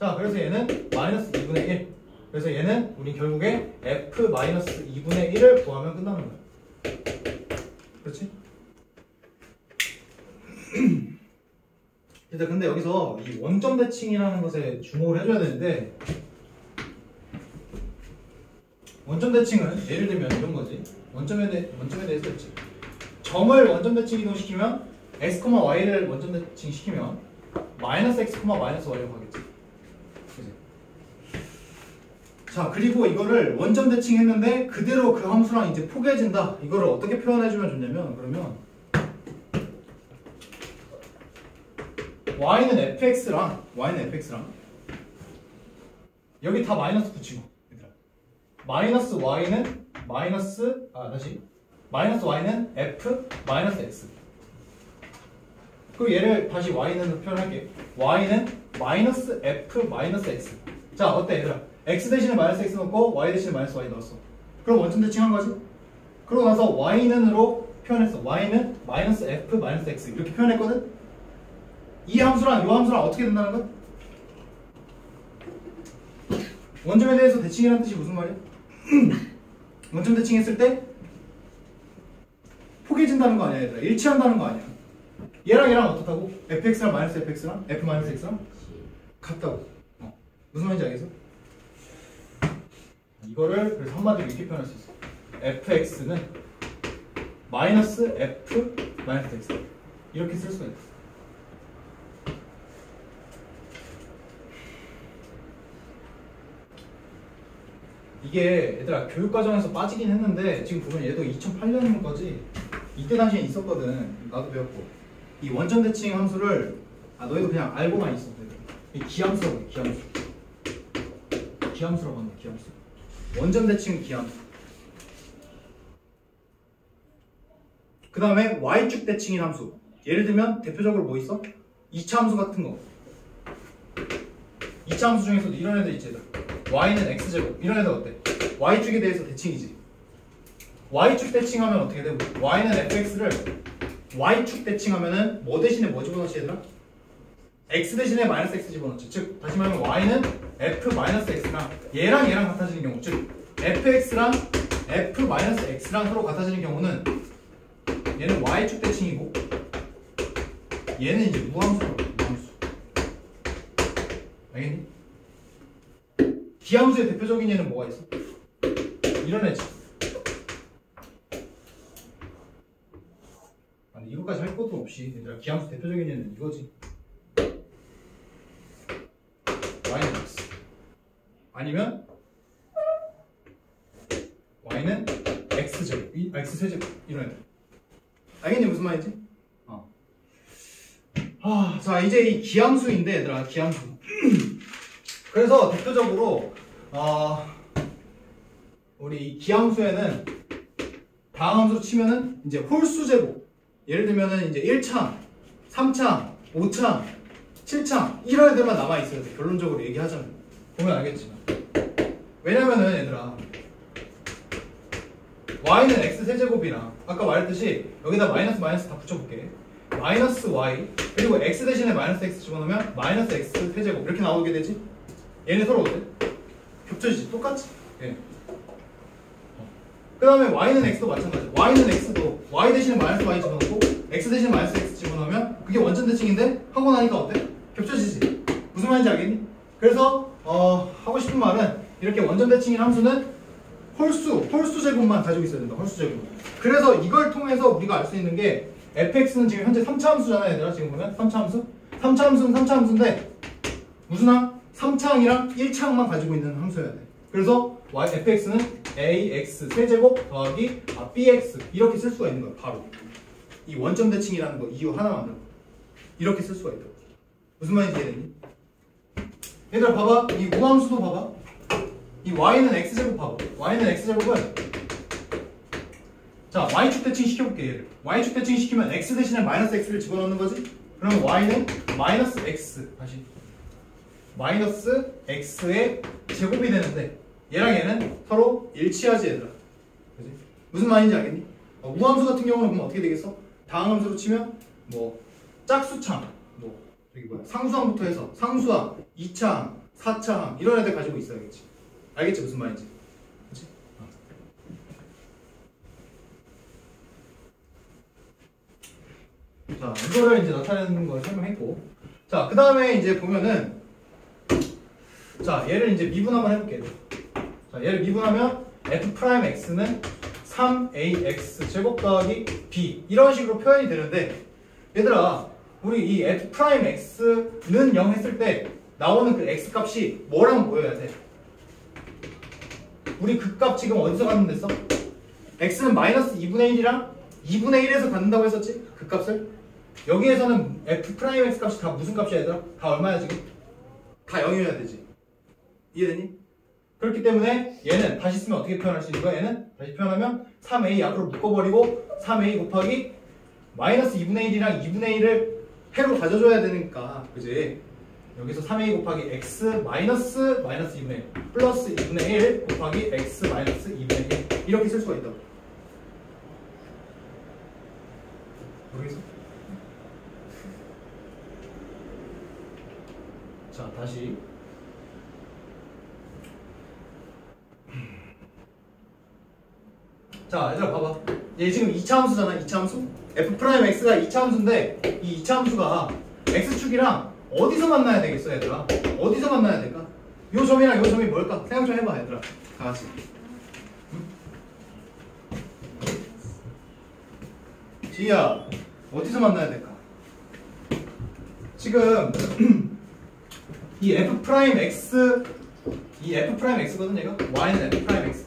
자, 그래서 얘는 마이너스 2분의 1. 그래서 얘는 우리 결국에 f 마이너스 2분의 1을 구하면 끝나는 거야. 그렇지? 일단 근데 여기서 이 원점 대칭이라는 것에 주목을 해줘야 되는데 원점 대칭은 예를 들면 이런 거지. 원점에 대 원점에 대해서 했지. 점을 원점 대칭 이동시키면 x, y를 원점 대칭 시키면 마이너스 x, 마이너스 y로 가겠지. 자 그리고 이거를 원점 대칭 했는데 그대로 그 함수랑 이제 포개진다. 이거를 어떻게 표현해주면 좋냐면 그러면 y는 fx랑 y는 fx랑 여기 다 마이너스 붙이고 얘들아. 마이너스 y는 마이너스 아 다시. 마이너스 y는 f 마이너스 x. 그럼 얘를 다시 y는 표현할게. y는 마이너스 f 마이너스 x. 자 어때 얘들아 x 대신에 마이너스 x 넣고 y 대신에 마이너스 y 넣었어 그럼 원점 대칭한 거지 그러고 나서 y는으로 표현했어 y는 마이너스 f 마이너스 x 이렇게 표현했거든 이 함수랑 이 함수랑 어떻게 된다는 거야? 원점에 대해서 대칭이라는 뜻이 무슨 말이야? 원점 대칭했을 때 포개진다는 거 아니야 얘들아 일치한다는 거 아니야 얘랑 얘랑 어떻다고? fx랑 마이너스 fx랑 f 마이너스 x랑 같다고 어. 무슨 말인지 알겠어? 이거를 그래서 한마디로 이렇게 표현할 수 있어 fx는 마이너스 f 마이너스 x. 이렇게 쓸 수가 있어 이게 얘들아 교육과정에서 빠지긴 했는데 지금 보면 얘도 2008년까지. 이때 당시에 있었거든. 나도 배웠고. 이 원점 대칭 함수를 아 너희도 그냥 알고만 있어 이 기함수라고 해 기함수. 기함수라고 하는 기함수 원점 대칭 기함수 그 다음에 y축 대칭인 함수 예를 들면 대표적으로 뭐 있어? 2차 함수 같은 거 2차 함수 중에서도 이런 애들 있지 y는 x제곱 이런 애들 어때? y축에 대해서 대칭이지 y축 대칭하면 어떻게 돼? y는 fx를 y축 대칭하면은 뭐 대신에 뭐 집어넣지 얘들아? X 대신에 마이너스 x 집어넣지 즉 다시 말하면 y는 f 마이너스 x랑 얘랑 얘랑 같아지는 경우 즉 fx랑 f 마이너스 x랑 서로 같아지는 경우는 얘는 y축 대칭이고 얘는 이제 무함수라고 무함수 알겠니? 기함수의 대표적인 예는 뭐가 있어? 이런 애지. 아니 이거까지 할 것도 없이 얘들아 기함수 대표적인 예는 이거지. y는 x. 아니면 y는 x 제곱, 이- x 세제곱 이런 애들. 알겠니 무슨 말인지? 어. 아, 자 이제 이 기함수인데 얘들아 기함수. 그래서 대표적으로 어, 우리 이 기함수에는 다음 함수로 치면은 이제 홀수 제곱 예를 들면은 이제 1창, 3창, 5창, 7창 이런 애들만 남아 있어야 돼 결론적으로 얘기하자면 보면 알겠지만 왜냐면은 얘들아 y는 x 세제곱이랑 아까 말했듯이 여기다 마이너스 마이너스 다 붙여볼게 마이너스 y 그리고 x 대신에 마이너스 x 집어넣으면 마이너스 x 세제곱 이렇게 나오게 되지 얘네 서로 어때? 겹쳐지지 똑같지? 예. 그 다음에 y는 x도 마찬가지 y는 x도 y 대신에 마이너스 y 집어넣고 x 대신에 마이너스 x 집어넣으면 그게 원점 대칭인데 하고 나니까 어때? 겹쳐지지 무슨 말인지 알겠니? 그래서 어, 하고 싶은 말은 이렇게 원점 대칭인 함수는 홀수, 홀수 제곱만 가지고 있어야 된다 홀수 제곱 그래서 이걸 통해서 우리가 알 수 있는 게 fx는 지금 현재 3차 함수잖아 얘들아 지금 보면 3차 함수 3차 함수는 3차 함수인데 무슨 함? 3창이랑 1창만 가지고 있는 함수여야 돼. 그래서 y, fx는 ax 세제곱 더하기 아, bx 이렇게 쓸 수가 있는 거야. 바로 이 원점 대칭이라는 거 이유 하나만 들어. 이렇게 쓸 수가 있다. 무슨 말인지 이해됐니? 얘들아 봐봐. 이 우함수도 봐봐. 이 y는 x제곱 봐봐. y는 x제곱은 자 y축 대칭 시켜볼게 얘를. y축 대칭 시키면 x 대신에 마이너스 x를 집어넣는 거지? 그러면 y는 마이너스 x 다시 마이너스 x의 제곱이 되는데 얘랑 얘는 서로 일치하지 얘들아 그지? 무슨 말인지 알겠니? 어, 우함수 같은 경우는 그럼 어떻게 되겠어? 다항 함수로 치면 뭐 짝수차항 뭐 저기 뭐야 상수항부터 해서 상수항, 이차항, 4차항 이런 애들 가지고 있어야겠지. 알겠지 무슨 말인지. 그치? 어. 자 이거를 이제 나타내는 걸 설명했고 자 그 다음에 이제 보면은 자 얘를 이제 미분 한번 해볼게요. 자 얘를 미분하면 f 프라임 x는 3ax 제곱 더하기 b 이런 식으로 표현이 되는데 얘들아 우리 이 f 프라임 x는 0 했을 때 나오는 그 x 값이 뭐랑 뭐여야 돼? 우리 그 값 지금 어디서 갖는댔어? x는 마이너스 2분의 1이랑 2분의 1에서 갖는다고 했었지? 그 값을 여기에서는 f 프라임 x 값이 다 무슨 값이야 얘들아? 다 얼마야 지금? 다 0이어야 되지 이해되니? 그렇기 때문에 얘는 다시 쓰면 어떻게 표현할 수 있는 거야? 얘는 다시 표현하면 3a 앞으로 묶어버리고 3a 곱하기 마이너스 2분의 1이랑 2분의 1을 해로 가져줘야 되니까 그지? 여기서 3a 곱하기 x 마이너스 마이너스 2분의 1 플러스 2분의 1 곱하기 x 마이너스 2분의 1 이렇게 쓸 수가 있다고. 모르겠어? 자 다시. 자 얘들아 봐봐. 얘 지금 2차 함수잖아 2차 함수. F 프라임 x가 2차 함수인데 이 2차 함수가 x축이랑 어디서 만나야 되겠어 얘들아? 어디서 만나야 될까? 요 점이랑 요 점이 뭘까? 생각 좀 해봐 얘들아. 다 같이. 지희야 어디서 만나야 될까? 지금 이 f 프라임 x 이 f 프라임 x거든 얘가? Y는 f 프라임 x.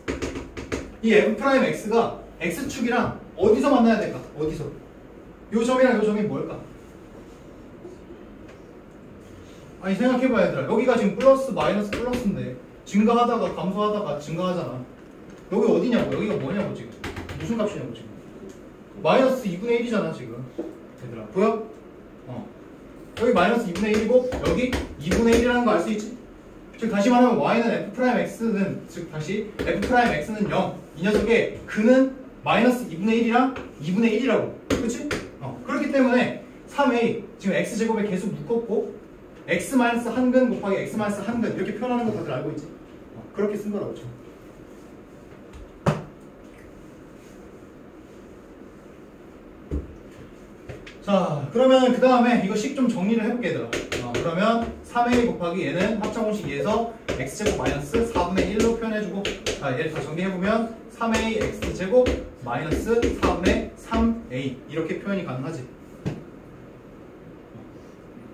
이 f 프라임 x가 x축이랑 어디서 만나야 될까? 어디서? 요 점이랑 요 점이 뭘까? 아니 생각해봐 얘들아 여기가 지금 플러스 마이너스 플러스인데 증가하다가 감소하다가 증가하잖아 여기 어디냐고 여기가 뭐냐고 지금 무슨 값이냐고 지금 마이너스 2분의 1이잖아 지금 얘들아 보여? 어 여기 마이너스 2분의 1이고 여기 2분의 1이라는 거 알 수 있지? 즉 다시 말하면 y는 f 프라임 x는 즉 다시 f 프라임 x는 0. 이 녀석의 근은 마이너스 2분의 1이랑 2분의 1이라고. 그렇지? 어. 그렇기 때문에 3a 지금 x 제곱에 계속 묶었고 x 마이너스 한근 곱하기 x 마이너스 한근 이렇게 표현하는 거 다들 알고 있지? 어. 그렇게 쓴 거라고 지금. 자 그러면 그 다음에 이거 식 좀 정리를 해볼게 얘들아 어, 그러면 3a 곱하기 얘는 합창공식 2에서 x제곱 마이너스 4분의 1로 표현해주고 자 얘를 다 정리해보면 3a x제곱 마이너스 4분의 3a 이렇게 표현이 가능하지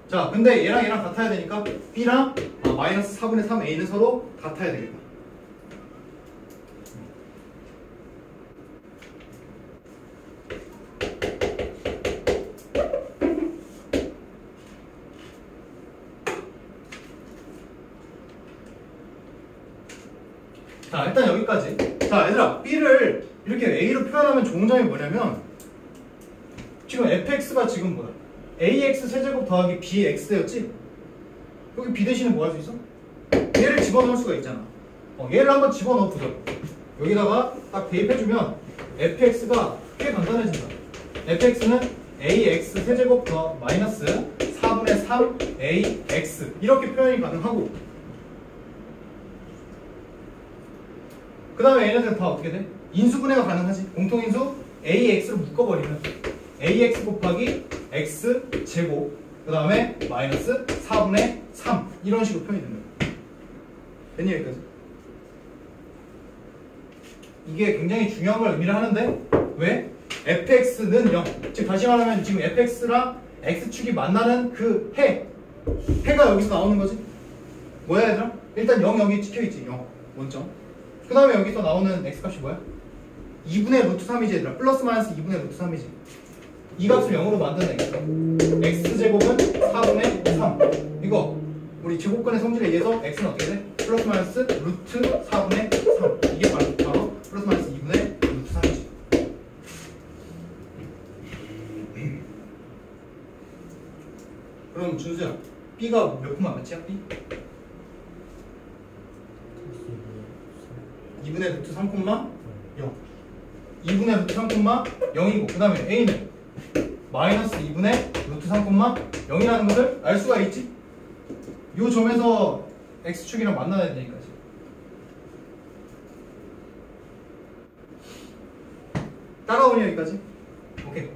자 근데 얘랑 얘랑 같아야 되니까 b랑 아, 마이너스 4분의 3a는 서로 같아야 되겠다. 자 일단 여기까지. 자 얘들아 b를 이렇게 a로 표현하면 좋은 점이 뭐냐면 지금 fx가 지금 ax 세제곱 더하기 bx였지 여기 b 대신에 뭐 할 수 있어? 얘를 집어넣을 수가 있잖아 어, 얘를 한번 집어넣어 보자 여기다가 딱 대입해주면 fx가 꽤 간단해진다 fx는 ax 세제곱 더 마이너스 4분의 3 ax 이렇게 표현이 가능하고 그 다음에 얘네들은 다 어떻게 돼? 인수분해가 가능하지. 공통인수 AX로 묶어버리면 AX 곱하기 X 제곱 그 다음에 마이너스 4분의 3 이런 식으로 표현이 됩니다. 됐니 여기까지? 이게 굉장히 중요한 걸 의미를 하는데 왜? fx는 0. 즉 다시 말하면 지금 fx랑 x축이 만나는 그 해. 해가 여기서 나오는 거지. 뭐야 얘들아? 일단 0 여기 찍혀있지. 0. 원점. 그 다음에 여기서 나오는 x값이 뭐야? 2분의 루트 3이지 얘들아 플러스 마이너스 2분의 루트 3이지 이 값을 0으로 만드는 x x제곱은 4분의 3 이거 우리 제곱근의 성질에 의해서 x는 어떻게 돼? 플러스 마이너스 루트 4분의 3 이게 바로, 바로 플러스 마이너스 2분의 루트 3이지. 그럼 준수야 b가 몇 콤마 몇이야 b? 2분의 루트 3 콤마 0 2분의 루트 3 콤마 0이고 그 다음에 a는 마이너스 2분의 루트 3 콤마 0이라는 것을 알 수가 있지 요 점에서 x축이랑 만나야 되니까. 따라오니 여기까지? 오케이.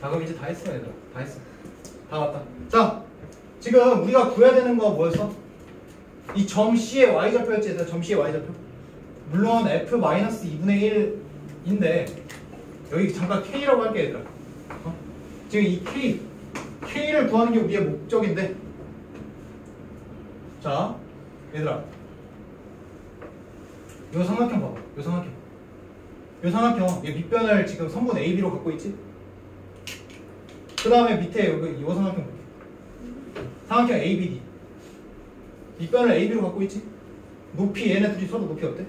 자 그럼 이제 다 했어 얘들아 다 했어 다 왔다 자 지금 우리가 구해야 되는 거 뭐였어? 이 점 C의 Y좌표였지 얘들아 점 C의 Y좌표 물론 F-2분의 1인데 여기 잠깐 K라고 할게 얘들아 어? 지금 이 K K를 구하는 게 우리의 목적인데 자 얘들아 요 삼각형 봐봐 요 삼각형 요 삼각형 얘 밑변을 지금 선분 AB로 갖고 있지? 그 다음에 밑에 여기 이 삼각형 볼게. 삼각형 ABD 밑변을 AB로 갖고 있지? 높이 얘네 둘이 서로 높이 어때?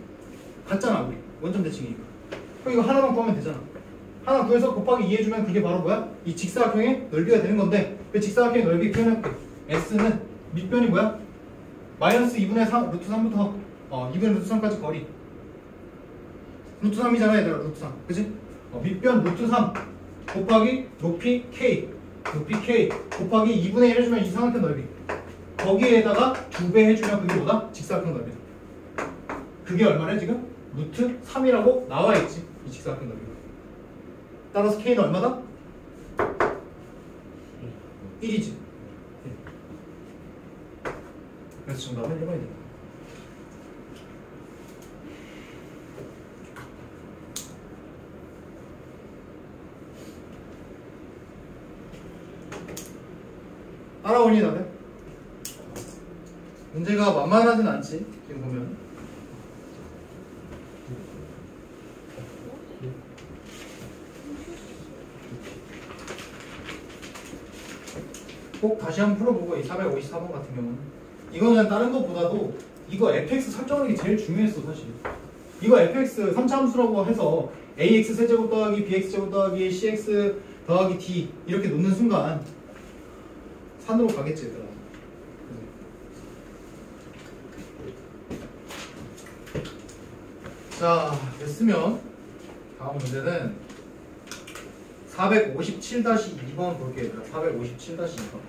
같잖아 우리 원점 대칭이니까 그럼 이거 하나만 구하면 되잖아 하나 구해서 곱하기 2 해주면 그게 바로 뭐야? 이 직사각형의 넓이가 되는 건데 그 직사각형의 넓이 표현해볼게 S는 밑변이 뭐야? 마이너스 2분의 3, 루트 3부터 어 2분의 루트 3까지 거리 루트 3이잖아 얘들아 루트 3 그치? 어, 밑변 루트 3 곱하기 높이 K 높이 K 곱하기 2분의 1 해주면 이 삼각형 넓이 거기에다가 두배 해주면 그게 뭐다? 직사각형 넓이 그게 얼마래 지금? 루트 3이라고 나와있지 이 직사각형 넓이가 따라서 K는 얼마다? 1이지 그래서 정답은 1번이 된다 따라오니 다들? 문제가 만만하진 않지 지금 보면 꼭 다시 한번 풀어보고 이 454번 같은 경우는. 이거는 다른 것보다도 이거 fx 설정하는 게 제일 중요했어 사실. 이거 fx 3차 함수라고 해서 ax 세제곱 더하기 bx 제곱 더하기 cx 더하기 d 이렇게 놓는 순간 산으로 가겠지 얘들아. 자 됐으면 다음 문제는 457-2번 볼게요 얘들아 457-2번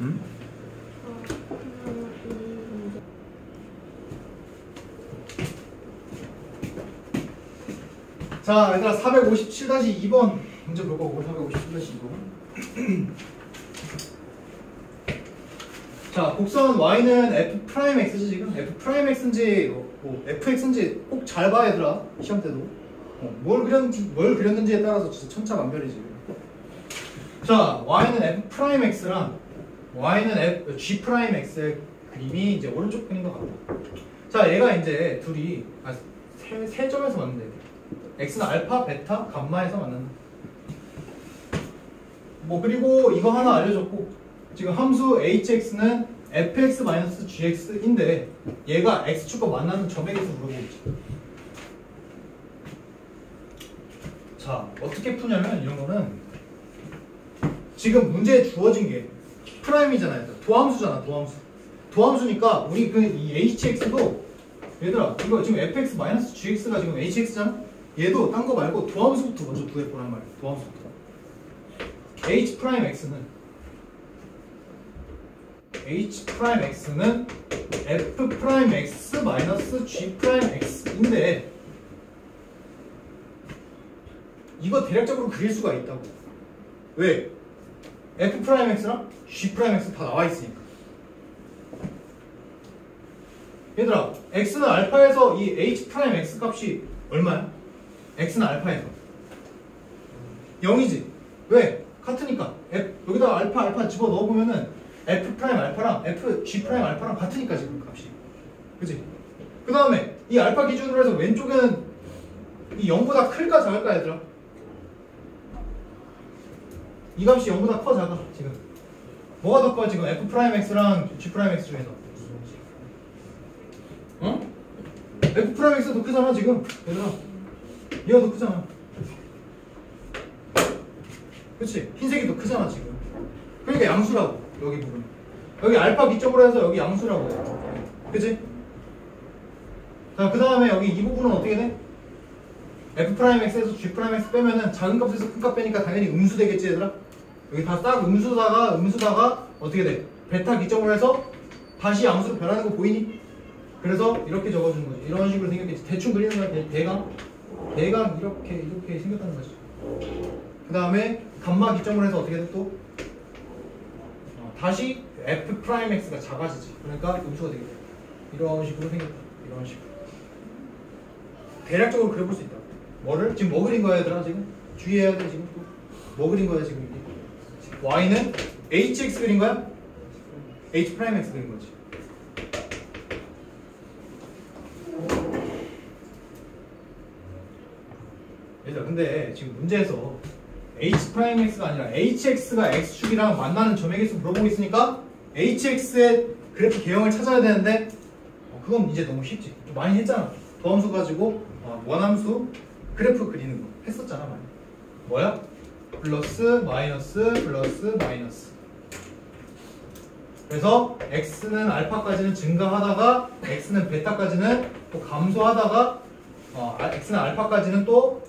음? 자, 얘들아 457-2번 문제 볼 거고 457-2번. 자, 곡선 y는 f 프라임 x지 지금 f 프라임 x인지 뭐 fx인지 꼭 잘 봐 얘들아 시험 때도 어, 뭘 그렸는지 뭘 그렸는지에 따라서 진짜 천차만별이지. 자, y는 f 프라임 x랑 y는 f g 프라임 x의 그림이 이제 오른쪽 편인 것 같다. 자, 얘가 이제 둘이 아, 세, 세 점에서 만나는데 x는 알파, 베타, 감마에서 만난다. 뭐 그리고 이거 하나 알려줬고 지금 함수 hx는 fx-gx인데 얘가 x축과 만나는 점에 대해서 물어보고 있지. 자 어떻게 푸냐면 이런 거는 지금 문제에 주어진 게 프라임이잖아요. 도함수잖아 도함수. 도함수니까 우리 그 이 hx도 얘들아 이거 지금 fx-gx가 지금 hx잖아. 얘도 딴 거 말고 도함수부터 먼저 구해보란 말이야. 도함수부터. h 프라임 x는 h 프라임 x는 f 프라임 x 마이너스 g 프라임 x인데 이거 대략적으로 그릴 수가 있다고. 왜? f 프라임 x랑 g 프라임 x 다 나와 있으니까. 얘들아, x는 알파에서 이 h 프라임 x 값이 얼마야? x는 알파에서 0이지. 왜? 같으니까. F, 여기다가 알파 알파 집어 넣어 보면은 f 프라임 알파랑 f g 프라임 알파랑 같으니까 지금 그 값이. 그지? 그 다음에 이 알파 기준으로 해서 왼쪽에는 이 0보다 클까 작을까 얘들아? 이 값이 0보다 커 작아 지금. 뭐가 더 커 지금 f 프라임 x랑 g 프라임 x 중에서? 어? f 프라임 더 크잖아 지금 얘들아. 얘가 더 크잖아. 그치? 흰색이 더 크잖아 지금. 그러니까 양수라고 여기 부분. 여기 알파 기점으로 해서 여기 양수라고. 그치? 자, 그 다음에 여기 이 부분은 어떻게 돼? f 프라임 x에서 g 프라임 x 빼면은 작은 값에서 큰 값 빼니까 당연히 음수 되겠지 얘들아? 여기 다딱 음수다가 음수다가 어떻게 돼? 베타 기점으로 해서 다시 양수로 변하는 거 보이니? 그래서 이렇게 적어주는 거지. 이런 식으로 생겼겠지. 대충 그리는 거야. 대, 대강. 대강 이렇게 이렇게 생겼다는 거지. 그 다음에 감마 기점으로 해서 어떻게 돼 또? 어, 다시 f 프라임 x가 작아지지. 그러니까 음수가 돼. 이런 식으로 생겼다. 이런 식으로. 대략적으로 그려볼 수 있다. 뭐를? 지금 뭐 그린 거야 얘들아 지금? 주의해야 돼 지금 또. 뭐 그린 거야 지금 이게? y는 hx 그린 거야? h 프라임 x 그린 거지. 얘들아 근데 지금 문제에서 h 프라임 x가 아니라 hx가 x축이랑 만나는 점의 개수 물어보고 있으니까 hx의 그래프 개형을 찾아야 되는데 어, 그건 이제 너무 쉽지. 좀 많이 했잖아. 도함수 가지고 어, 원함수 그래프 그리는 거 했었잖아 많이. 뭐야? 플러스 마이너스 플러스 마이너스. 그래서 x는 알파까지는 증가하다가 x는 베타까지는 또 감소하다가 어, 아, x는 알파까지는 또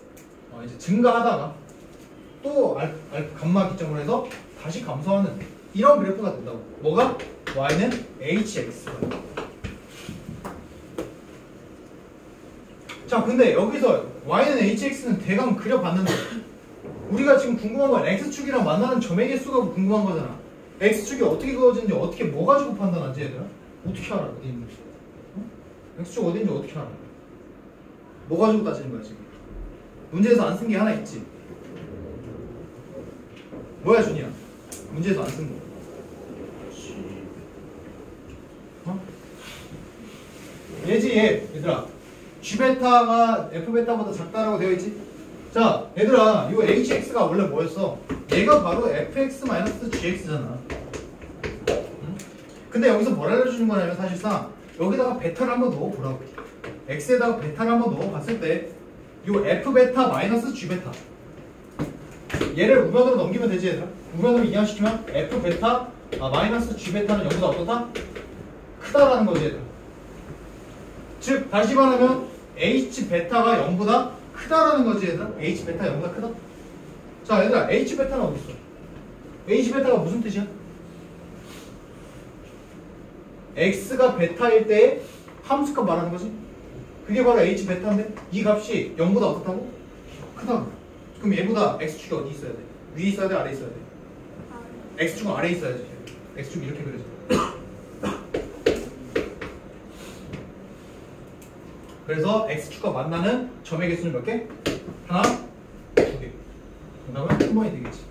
어, 이제 증가하다가 또 알, 알, 감마 기점으로 해서 다시 감소하는 이런 그래프가 된다고. 뭐가? y는 hx. 자, 근데 여기서 y는 hx는 대강 그려봤는데 우리가 지금 궁금한 건 x축이랑 만나는 점의 개수가 궁금한 거잖아. x축이 어떻게 그어지는지 어떻게 뭐 가지고 판단하지 얘들아? 어떻게 알아? 어디 있는지. 어? x축 어디 있는지 어떻게 알아? 뭐 가지고 따지는 거야 지금? 문제에서 안 쓴 게 하나 있지. 뭐야 준이야? 문제에서 안 쓴 거. 어? 얘지 얘 얘들아. g 베타가 f 베타보다 작다라고 되어 있지. 자 얘들아 이 hx가 원래 뭐였어? 얘가 바로 fx gx잖아. 응? 근데 여기서 뭘 알려주는 거냐면 사실상 여기다가 베타를 한번 넣어보라고. x에다가 베타를 한번 넣어봤을 때 이 f 베타 마이너스 g 베타 얘를 우변으로 넘기면 되지 얘들아 우변으로 이항시키면 f 베타 아, 마이너스 g 베타는 0보다 어떻다? 크다라는 거지 얘들아 즉 다시 말하면 h 베타가 0보다 크다라는 거지 얘들아 h 베타 0보다 크다 자 얘들아 h 베타는 어디 있어? h 베타가 무슨 뜻이야? x가 베타일 때 함수값 말하는 거지 그게 바로 h 베타인데 이 값이 0보다 어떻다고? 크다고 그럼 얘보다 x축이 어디 있어야 돼? 위에 있어야 돼? 아래 있어야 돼? x축은 아래 있어야지 x축 이렇게 그려져 그래서 x축과 만나는 점의 개수는 몇 개? 하나, 두 개. 그다음에 한 번이 되겠지.